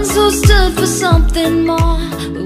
ones who stood for something more.